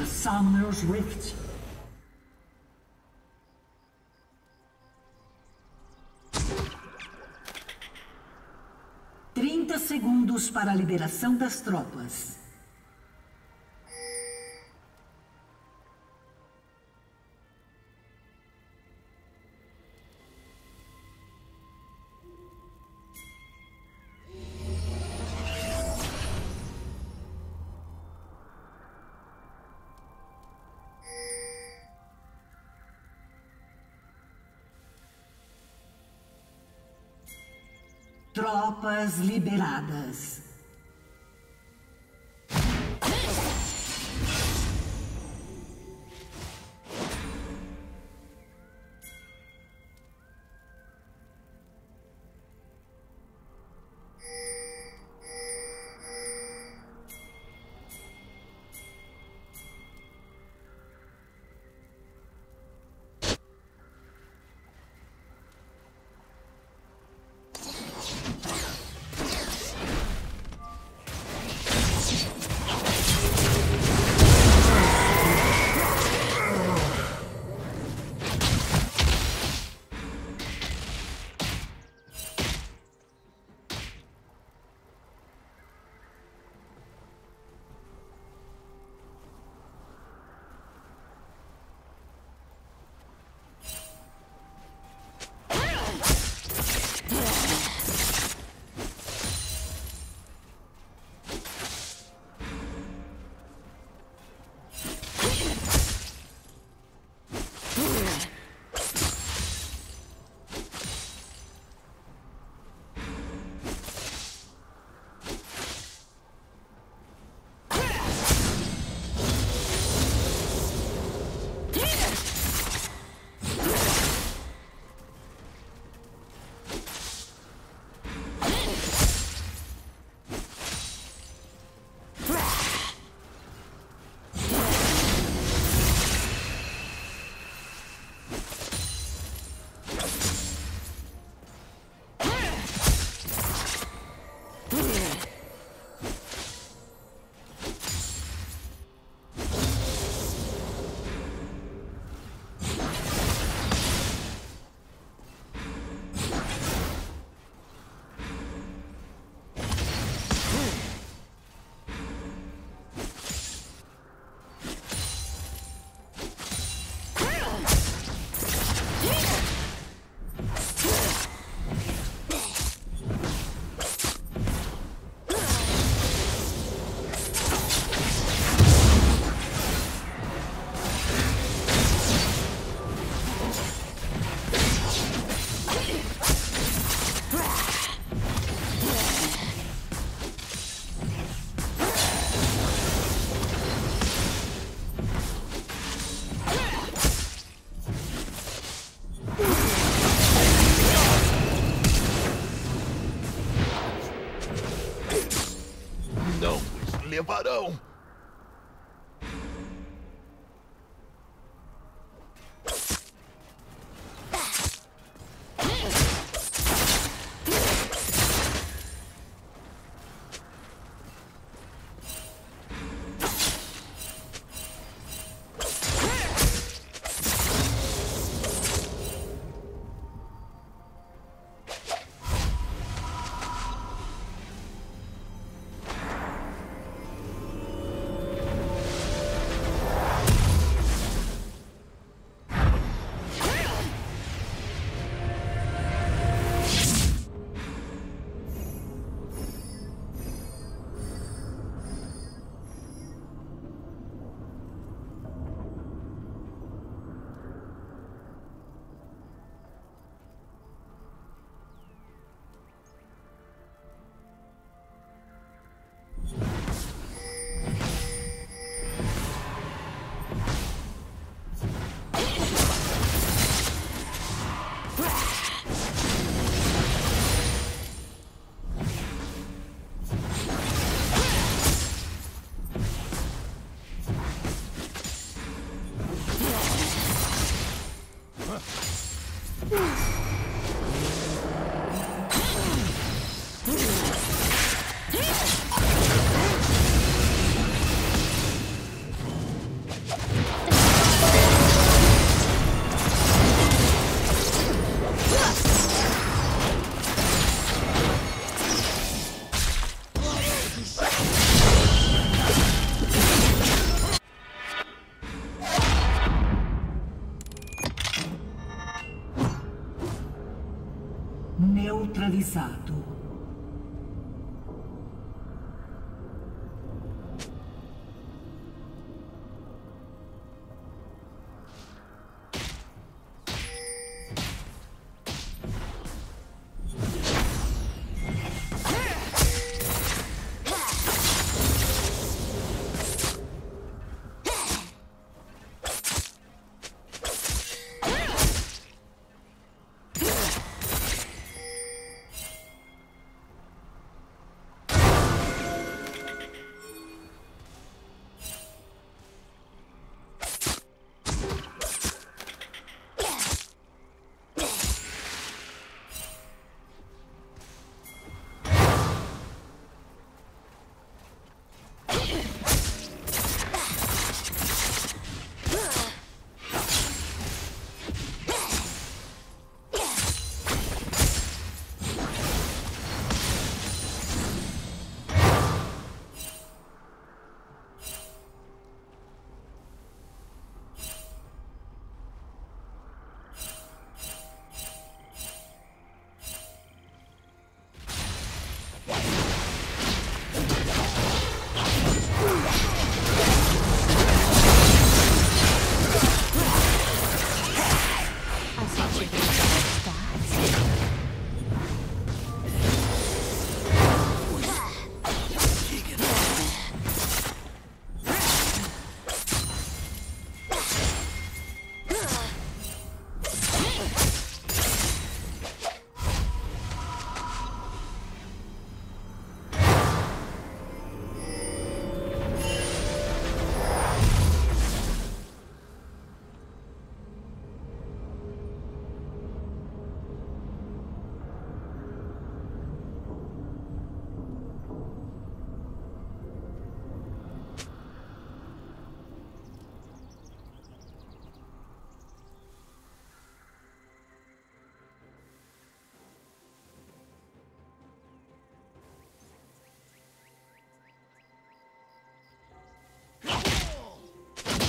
a Summoner's Rift. Trinta segundos para a liberação das tropas. Tropas liberadas. Levarão. Manasseh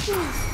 Ooh.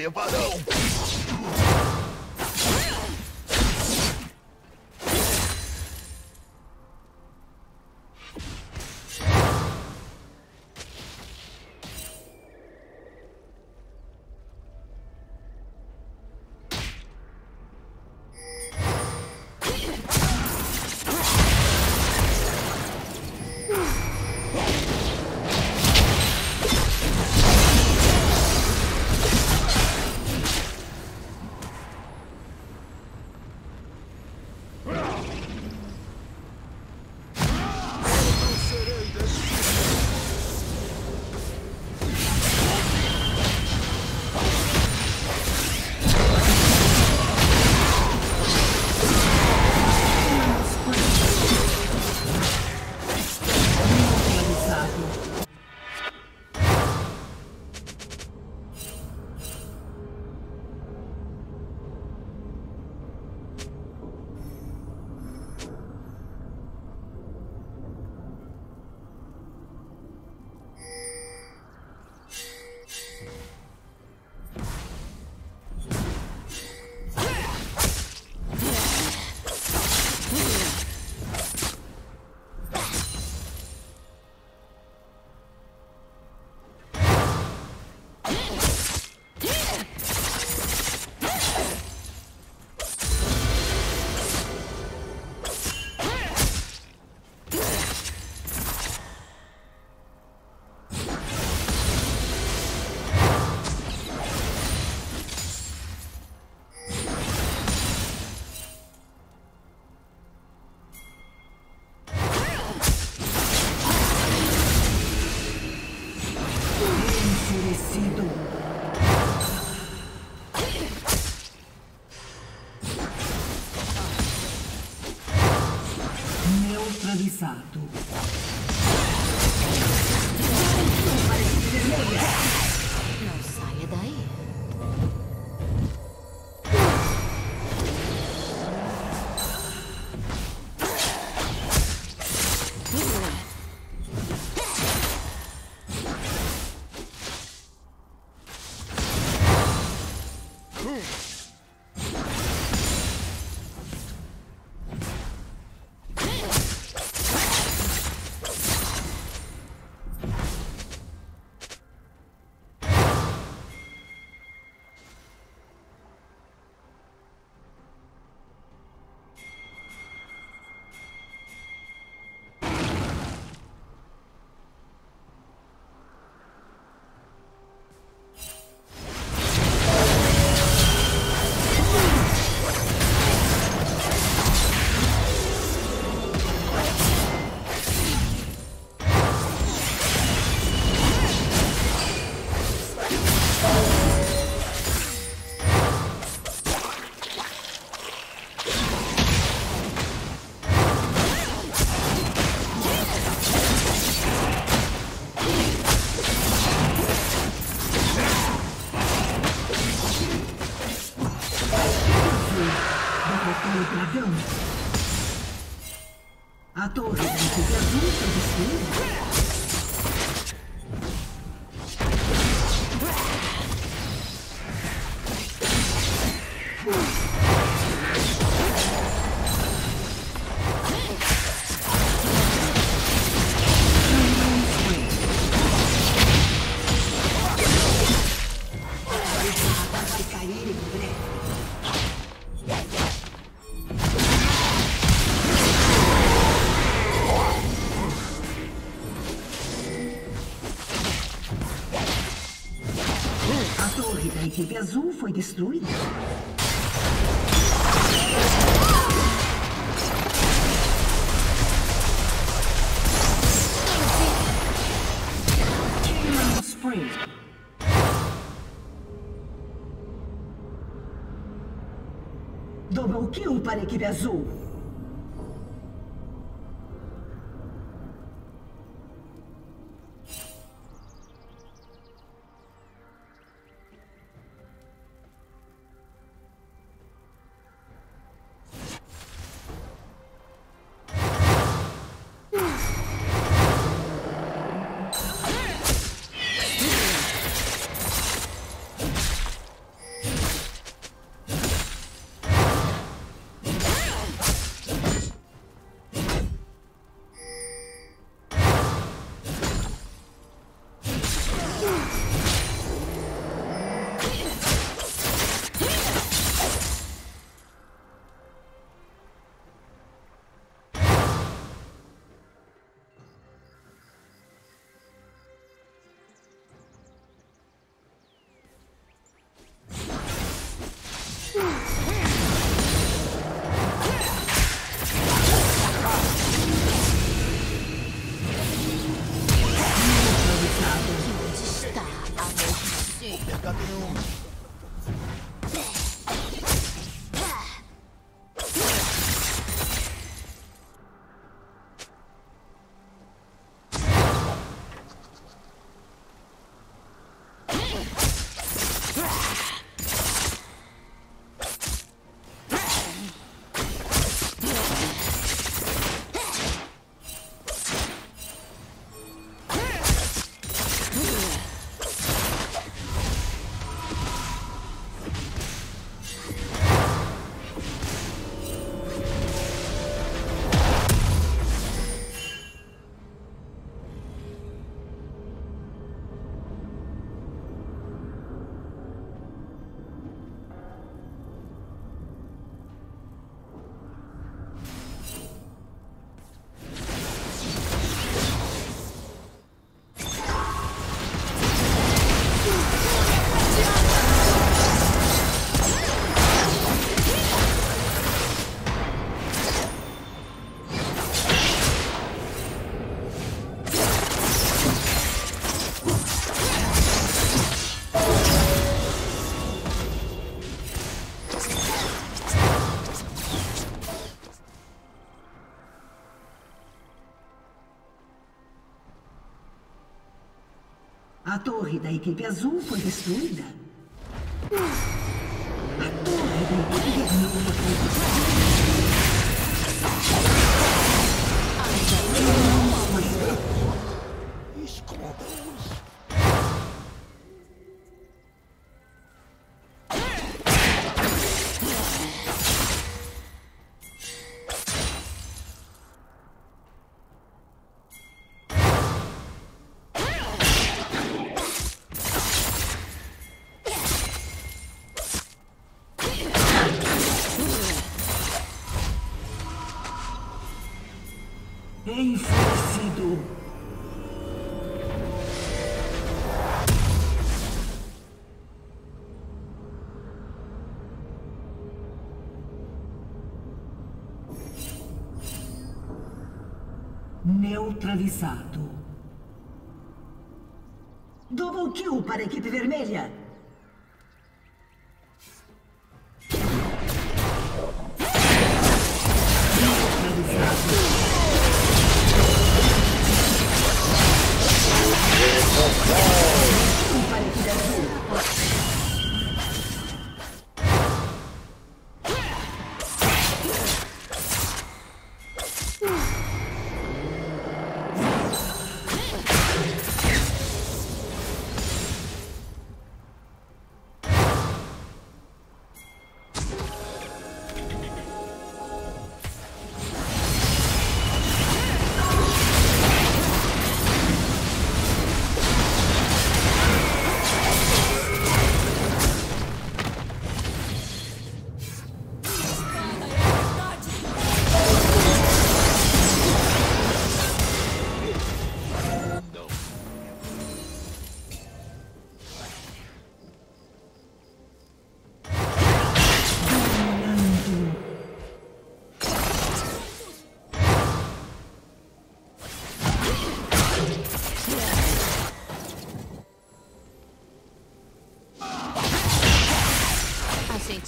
levarão. Foi spree. Double kill para a equipe azul. Da equipe azul foi destruída. Neutralizado. Double kill para a equipe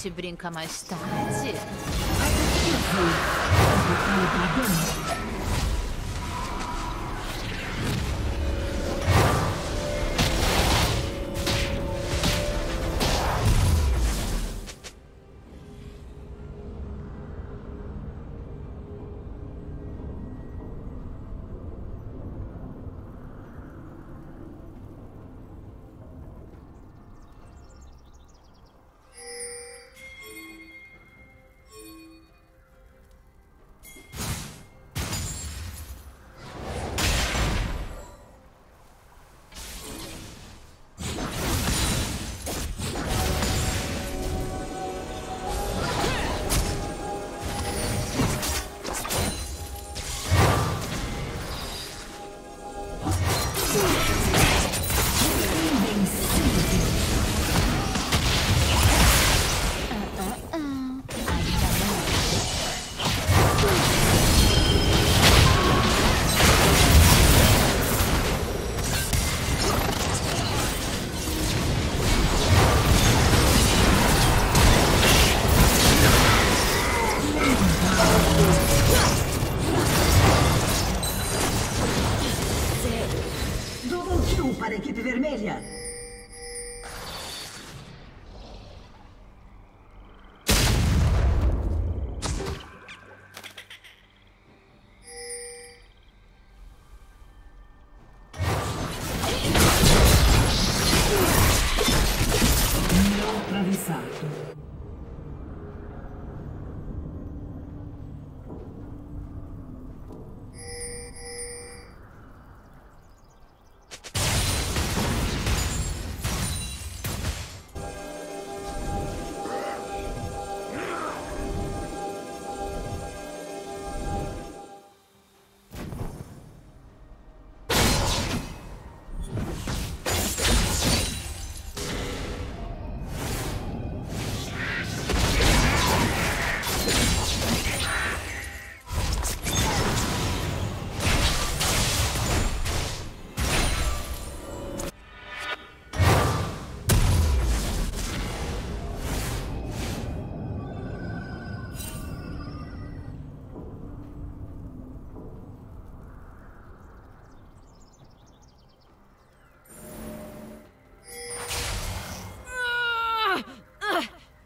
gente brinca mais tarde.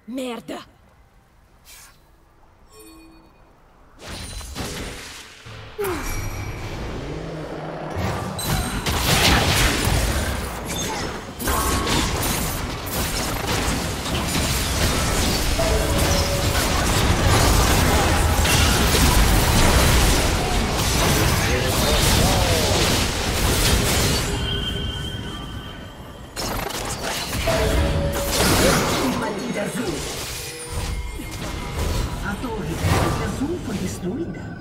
Merda! destruida.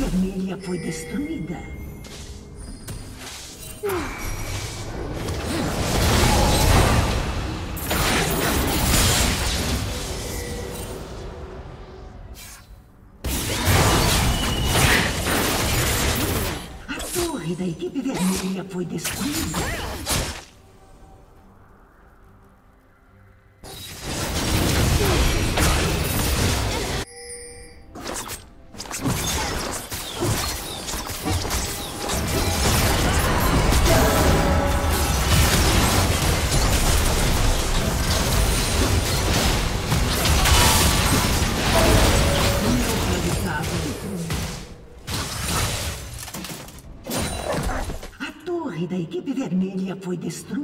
vermelha foi destruída. A torre da equipe vermelha foi destruída. is.